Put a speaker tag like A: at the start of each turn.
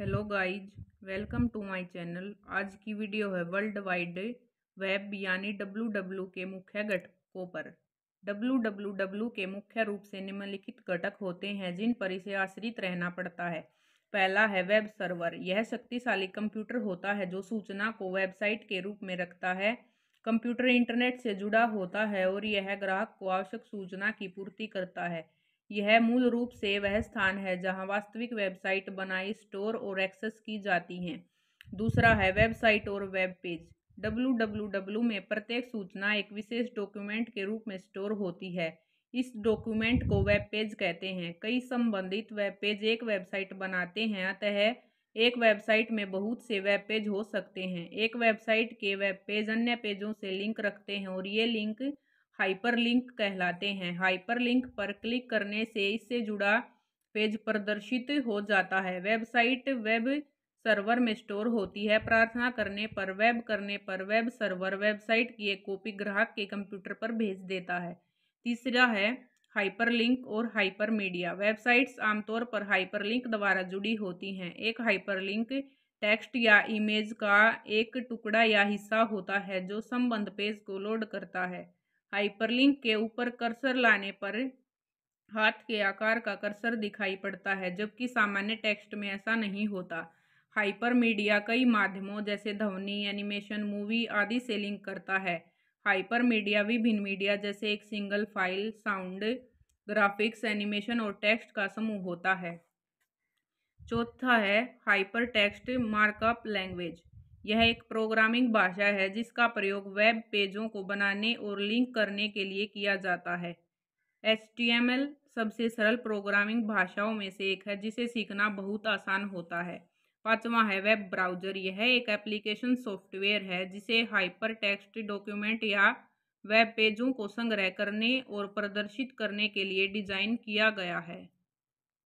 A: Hello guys welcome to my channel आज की video है वर्ल्ड वाइड वेब यानी डब्ल्यू डब्ल्यू के मुख्य घटकों पर। डब्ल्यू डब्ल्यू डब्ल्यू के मुख्य रूप से निम्नलिखित घटक होते हैं जिन पर इसे आश्रित रहना पड़ता है। पहला है वेब सर्वर यह शक्तिशाली कंप्यूटर होता है जो सूचना को वेबसाइट के रूप में रखता है। कंप्यूटर इंटरनेट से जुड़ा होता है और यह ग्राहक को आवश्यक सूचना की पूर्ति करता है। यह मूल रूप से वह स्थान है जहाँ वास्तविक वेबसाइट बनाई स्टोर और एक्सेस की जाती हैं। दूसरा है वेबसाइट और वेब पेज। डब्ल्यू में प्रत्येक सूचना एक विशेष डॉक्यूमेंट के रूप में स्टोर होती है। इस डॉक्यूमेंट को वेब पेज कहते हैं। कई संबंधित वेब पेज एक वेबसाइट बनाते हैं, अतः एक वेबसाइट में बहुत से वेब पेज हो सकते हैं। एक वेबसाइट के वेब पेज अन्य पेजों से लिंक रखते हैं और ये लिंक हाइपरलिंक कहलाते हैं। हाइपरलिंक पर क्लिक करने से इससे जुड़ा पेज प्रदर्शित हो जाता है। वेबसाइट वेब सर्वर में स्टोर होती है। प्रार्थना करने पर, वेब करने पर, वेब सर्वर वेबसाइट की एक कॉपी ग्राहक के कंप्यूटर पर भेज देता है। तीसरा है हाइपरलिंक और हाइपर मीडिया वेबसाइट्स आमतौर पर हाइपरलिंक द्वारा जुड़ी होती हैं। एक हाइपरलिंक टेक्स्ट या इमेज का एक टुकड़ा या हिस्सा होता है जो संबंध पेज को लोड करता है। हाइपरलिंक के ऊपर कर्सर लाने पर हाथ के आकार का कर्सर दिखाई पड़ता है, जबकि सामान्य टेक्स्ट में ऐसा नहीं होता। हाइपर मीडिया कई माध्यमों जैसे ध्वनि, एनिमेशन, मूवी आदि से लिंक करता है। हाइपर मीडिया विभिन्न मीडिया जैसे एक single file, sound, graphics, animation और टेक्स्ट का समूह होता है। चौथा है हाइपर टेक्स्ट मार्कअप लैंग्वेज। यह एक प्रोग्रामिंग भाषा है जिसका प्रयोग वेब पेजों को बनाने और लिंक करने के लिए किया जाता है। HTML सबसे सरल प्रोग्रामिंग भाषाओं में से एक है, जिसे सीखना बहुत आसान होता है। पांचवा है वेब ब्राउज़र। यह एक एप्लीकेशन सॉफ्टवेयर है जिसे हाइपर टेक्स्ट डॉक्यूमेंट या वेब पेजों को संग्रह करने और प्रदर्शित करने के लिए डिज़ाइन किया गया है।